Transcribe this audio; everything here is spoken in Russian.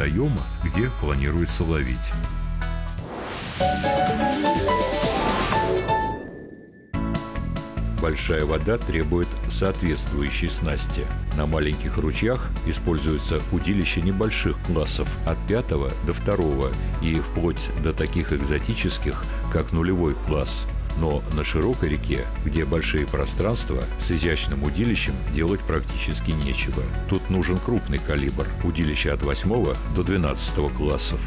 водоема, где планируется ловить. Большая вода требует соответствующей снасти. На маленьких ручьях используются удилища небольших классов от 5 до 2 и вплоть до таких экзотических, как нулевой класс. Но на широкой реке, где большие пространства, с изящным удилищем делать практически нечего. Тут нужен крупный калибр, удилище от 8 до 12 классов.